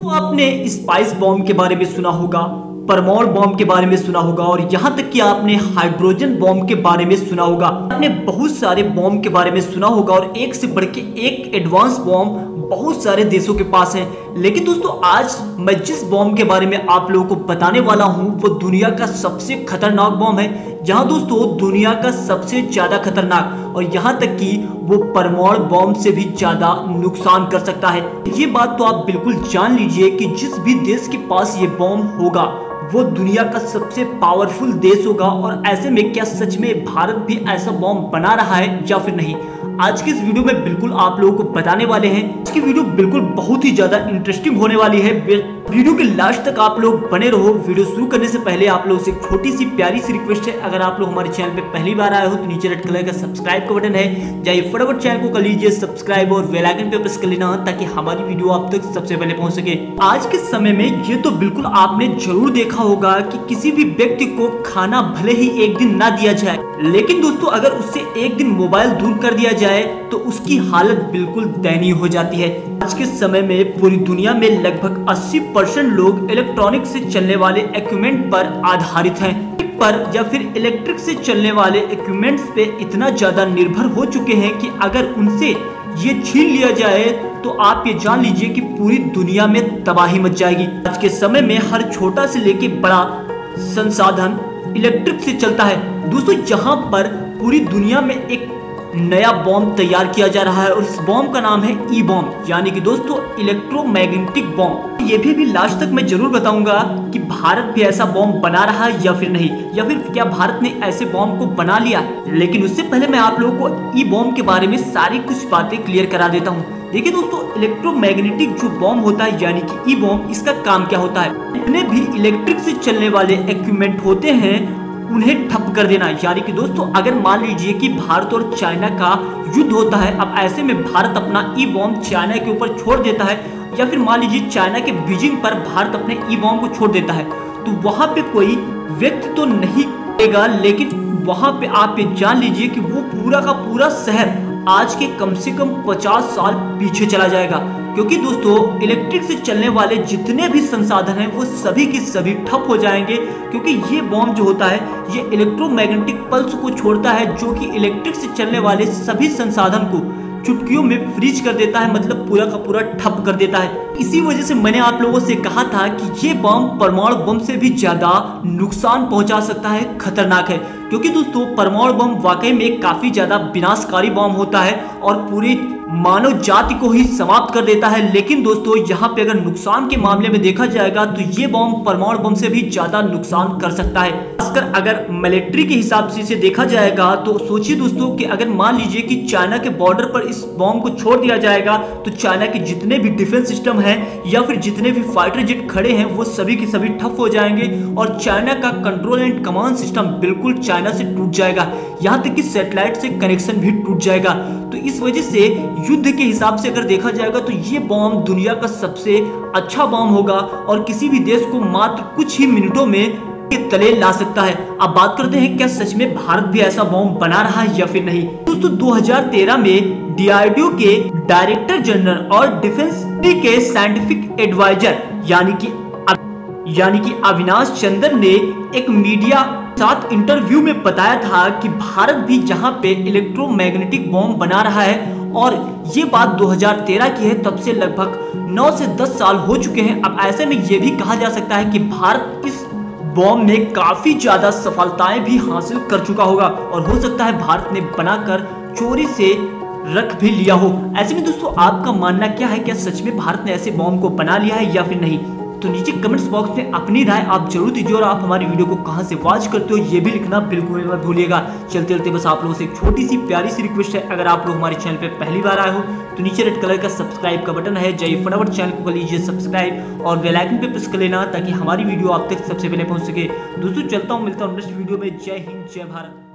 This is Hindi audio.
तो आपने स्पाइस बॉम्ब के बारे में सुना होगा। परमाणु बॉम्ब के बारे में सुना होगा और यहाँ तक कि आपने हाइड्रोजन बॉम्ब के बारे में सुना होगा। आपने बहुत सारे बॉम्ब के बारे में सुना होगा और एक से बढ़ के एक एडवांस बॉम्ब बहुत सारे देशों के पास है। लेकिन दोस्तों, आज मैं जिस बॉम्ब के बारे में आप लोगों को बताने वाला हूँ, वो दुनिया का सबसे खतरनाक बॉम्ब है। जहाँ दोस्तों, दुनिया का सबसे ज़्यादा खतरनाक और यहाँ तक कि वो परमाणु बॉम्ब से भी ज़्यादा नुकसान कर सकता है। ये बात तो आप बिल्कुल जान लीजिए कि जिस भी देश के पास ये बॉम्ब होगा वो दुनिया का सबसे पावरफुल देश होगा और ऐसे में क्या सच में भारत भी ऐसा बॉम्ब बना रहा है या फिर नहीं? आज की इस वीडियो में बिल्कुल आप लोगों को बताने वाले हैं आज की वीडियो बिल्कुल बहुत ही ज़्यादा इंटरेस्टिंग होने वाली है। वीडियो के लास्ट तक आप लोग बने रहो। वीडियो शुरू करने से पहले आप लोगों से छोटी सी प्यारी सी रिक्वेस्ट है। अगर आप लोग हमारे चैनल पे पहली बार आए हो तो नीचे रेड कलर का सब्सक्राइब का बटन है। जाइए फटाफट चैनल को कर लीजिए सब्सक्राइब और बेल आइकन पे प्रेस कर लेना, ताकि हमारी वीडियो आप तक सबसे पहले पहुँच सके। आज के समय में ये तो बिल्कुल आपने ज़रूर देखा होगा कि किसी भी व्यक्ति को खाना भले ही एक दिन ना दिया जाए, लेकिन दोस्तों अगर उससे एक दिन मोबाइल दूर कर दिया जाए तो उसकी हालत बिल्कुल दयनीय हो जाती है। आज के समय में पूरी दुनिया में लगभग 80 परसेंट लोग इलेक्ट्रॉनिक से चलने वाले इक्विपमेंट पर आधारित हैं। पर या फिर इलेक्ट्रिक से चलने वाले इक्विपमेंट्स पे इतना ज़्यादा निर्भर हो चुके हैं कि अगर उनसे ये छीन लिया जाए तो आप ये जान लीजिए कि पूरी दुनिया में तबाही मच जाएगी। आज के समय में हर छोटा से लेके बड़ा संसाधन इलेक्ट्रिक से चलता है। दोस्तों, यहाँ पर पूरी दुनिया में एक नया बॉम्ब तैयार किया जा रहा है और इस बॉम्ब का नाम है ई बॉम्ब यानी कि दोस्तों इलेक्ट्रोमैग्नेटिक बॉम्ब। ये भी अभी लास्ट तक मैं ज़रूर बताऊँगा कि भारत भी ऐसा बॉम्ब बना रहा है या फिर नहीं, या फिर क्या भारत ने ऐसे बॉम्ब को बना लिया लेकिन उससे पहले मैं आप लोगों को ई बॉम्ब के बारे में सारी कुछ बातें क्लियर करा देता हूँ। देखिए दोस्तों, इलेक्ट्रोमैग्नेटिक जो बॉम्ब होता है, यानी कि ई बॉम्ब इसका काम क्या होता है? जितने भी इलेक्ट्रिक से चलने वाले इक्विपमेंट होते हैं उन्हें ठप कर देना। यानी कि दोस्तों, अगर मान लीजिए कि भारत और चाइना का युद्ध होता है, अब ऐसे में भारत अपना ई बॉम्ब चाइना के ऊपर छोड़ देता है, या फिर मान लीजिए चाइना के बीजिंग पर भारत अपने ई बॉम्ब को छोड़ देता है तो वहाँ पे कोई व्यक्ति तो नहीं देगा लेकिन वहाँ पे आप ये जान लीजिए कि वो पूरा का पूरा शहर आज के कम से कम 50 साल पीछे चला जाएगा। क्योंकि दोस्तों इलेक्ट्रिक से चलने वाले जितने भी संसाधन हैं, वो सभी के सभी ठप हो जाएँगे, क्योंकि ये बॉम्ब जो होता है, ये इलेक्ट्रोमैग्नेटिक पल्स को छोड़ता है, जो कि इलेक्ट्रिक से चलने वाले सभी संसाधन को चुटकियों में फ्रीज कर देता है मतलब पूरा का पूरा ठप कर देता है। इसी वजह से मैंने आप लोगों से कहा था कि ये बम परमाणु बम से भी ज़्यादा नुकसान पहुँचा सकता है, खतरनाक है। क्योंकि दोस्तों, परमाणु बम वाकई में काफ़ी ज़्यादा विनाशकारी बम होता है, और पूरी मानव जाति को ही समाप्त कर देता है। लेकिन दोस्तों, यहाँ पे अगर नुकसान के मामले में देखा जाएगा तो ये बम परमाणु बम से भी ज़्यादा नुकसान कर सकता है। खासकर अगर मिलिट्री के हिसाब से इसे देखा जाएगा तो सोचिए दोस्तों कि अगर मान लीजिए कि चाइना के बॉर्डर पर इस बॉम्ब को छोड़ दिया जाएगा तो चाइना के जितने भी डिफेंस सिस्टम है, या फिर जितने भी फाइटर जेट खड़े हैं, वो सभी के सभी ठप हो जाएँगे और चाइना का कंट्रोल एंड कमांड सिस्टम बिल्कुल चाइना से टूट जाएगा। यहाँ तक कि सेटेलाइट से कनेक्शन भी टूट जाएगा। तो इस वजह से युद्ध के हिसाब से अगर देखा जाएगा तो ये बॉम्ब दुनिया का सबसे अच्छा बॉम्ब होगा और किसी भी देश को मात्र कुछ ही मिनटों में के तले ला सकता है। अब बात करते हैं क्या सच में भारत भी ऐसा बॉम्ब बना रहा है या फिर नहीं? दोस्तों 2013 में डीआरडीओ के डायरेक्टर जनरल और डिफेंस के साइंटिफिक एडवाइजर यानी कि यानी कि अविनाश चंदन ने एक मीडिया साथ इंटरव्यू में बताया था कि भारत भी जहाँ पे इलेक्ट्रोमैग्नेटिक बॉम्ब बना रहा है और ये बात 2013 की है, तब से लगभग 9 से 10 साल हो चुके हैं। अब ऐसे में ये भी कहा जा सकता है कि भारत इस बॉम्ब में काफ़ी ज़्यादा सफलताएँ भी हासिल कर चुका होगा और हो सकता है भारत ने बनाकर चोरी से रख भी लिया हो। ऐसे में दोस्तों, आपका मानना क्या है? क्या सच में भारत ने ऐसे बॉम्ब को बना लिया है या फिर नहीं? तो नीचे कमेंट्स बॉक्स में अपनी राय आप ज़रूर दीजिए और आप हमारी वीडियो को कहाँ से वॉच करते हो, ये भी लिखना बिल्कुल मत भूलिएगा। चलते चलते बस आप लोगों से एक छोटी सी प्यारी सी रिक्वेस्ट है। अगर आप लोग हमारे चैनल पे पहली बार आए हो तो नीचे रेड कलर का सब्सक्राइब का बटन है। जाइए फटाफट चैनल को कर लीजिए सब्सक्राइब और बेलाइकन पे प्रेस कर लेना ताकि हमारी वीडियो आप तक सबसे पहले पहुँच सके। दोस्तों, चलता हूँ, मिलता हूँ नेक्स्ट वीडियो में। जय हिंद, जय भारत।